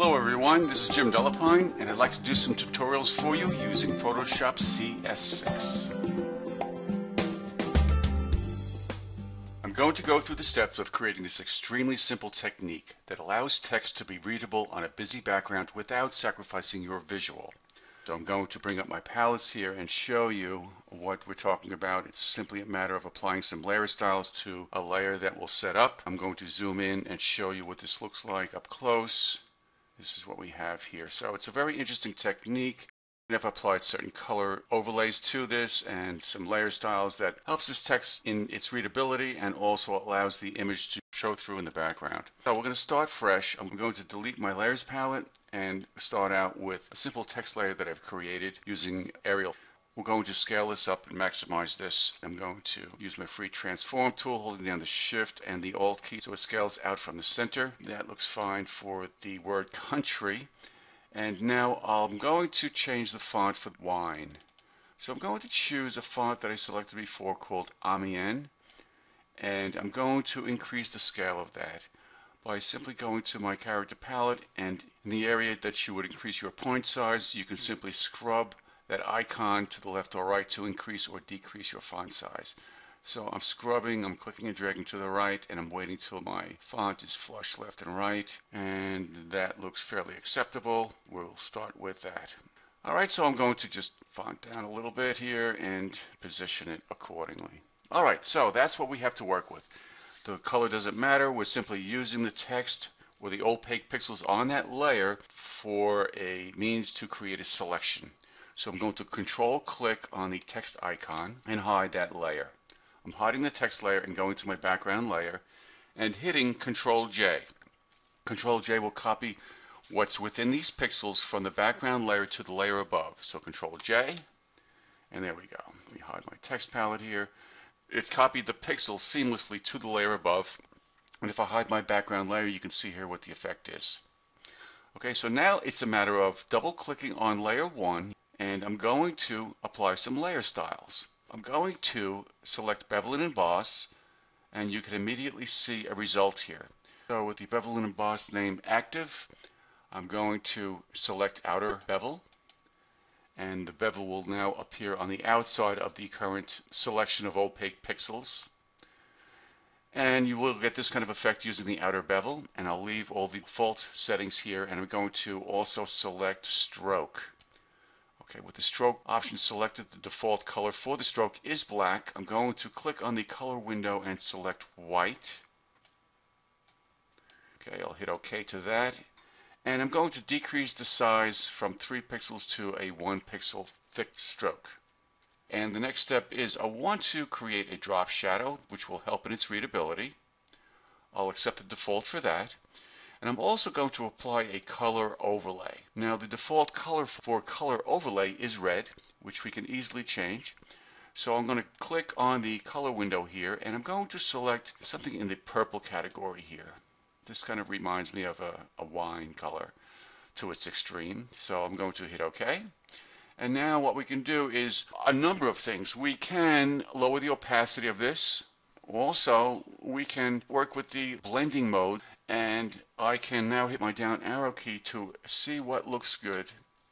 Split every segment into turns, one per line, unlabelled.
Hello everyone, this is Jim DeLapine and I'd like to do some tutorials for you using Photoshop CS6. I'm going to go through the steps of creating this extremely simple technique that allows text to be readable on a busy background without sacrificing your visual. So I'm going to bring up my palettes here and show you what we're talking about. It's simply a matter of applying some layer styles to a layer that we'll set up. I'm going to zoom in and show you what this looks like up close. This is what we have here. So it's a very interesting technique. And I've applied certain color overlays to this and some layer styles that helps this text in its readability and also allows the image to show through in the background. So we're going to start fresh. I'm going to delete my layers palette and start out with a simple text layer that I've created using Arial. We're going to scale this up and maximize this. I'm going to use my free transform tool, holding down the shift and the alt key so it scales out from the center. That looks fine for the word country. And now I'm going to change the font for wine. So I'm going to choose a font that I selected before called Amienne. And I'm going to increase the scale of that by simply going to my character palette and in the area that you would increase your point size, you can simply scrub that icon to the left or right to increase or decrease your font size. So I'm scrubbing, I'm clicking and dragging to the right, and I'm waiting till my font is flush left and right, and that looks fairly acceptable. We'll start with that. All right, so I'm going to just font down a little bit here and position it accordingly. All right, so that's what we have to work with. The color doesn't matter. We're simply using the text or the opaque pixels on that layer for a means to create a selection. So I'm going to control click on the text icon and hide that layer. I'm hiding the text layer and going to my background layer and hitting Control J. Control J will copy what's within these pixels from the background layer to the layer above. So Control J, and there we go. Let me hide my text palette here. It copied the pixels seamlessly to the layer above. And if I hide my background layer, you can see here what the effect is. Okay, so now it's a matter of double clicking on layer one, and I'm going to apply some layer styles. I'm going to select bevel and emboss and you can immediately see a result here. So with the bevel and emboss name active, I'm going to select outer bevel and the bevel will now appear on the outside of the current selection of opaque pixels. And you will get this kind of effect using the outer bevel and I'll leave all the default settings here and I'm going to also select stroke. Okay, with the stroke option selected, the default color for the stroke is black. I'm going to click on the color window and select white. Okay, I'll hit OK to that. And I'm going to decrease the size from 3 pixels to a 1 pixel thick stroke. And the next step is I want to create a drop shadow, which will help in its readability. I'll accept the default for that. And I'm also going to apply a color overlay. Now the default color for color overlay is red, which we can easily change. So I'm going to click on the color window here and I'm going to select something in the purple category here. This kind of reminds me of a, a wine color to its extreme. So I'm going to hit OK. And now what we can do is a number of things. We can lower the opacity of this. Also, we can work with the blending mode and I can now hit my down arrow key to see what looks good.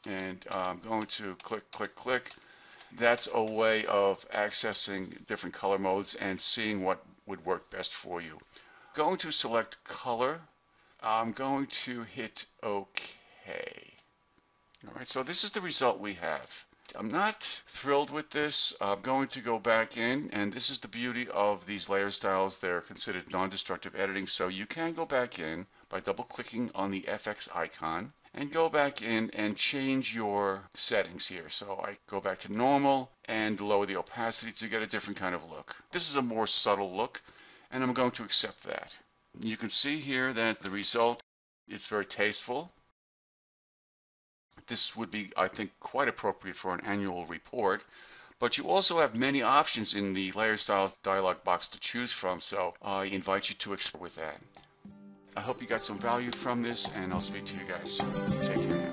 And I'm going to click click click. That's a way of accessing different color modes and seeing what would work best for you. Going to select color I'm going to hit OK. All right so this is the result we have I'm not thrilled with this. I'm going to go back in, and this is the beauty of these layer styles. They're considered non-destructive editing, so you can go back in by double-clicking on the FX icon and go back in and change your settings here. So I go back to normal and lower the opacity to get a different kind of look. This is a more subtle look, and I'm going to accept that. You can see here that the result is very tasteful this would be, I think, quite appropriate for an annual report. But you also have many options in the layer styles dialog box to choose from, so I invite you to explore with that. I hope you got some value from this, and I'll speak to you guys. Take care.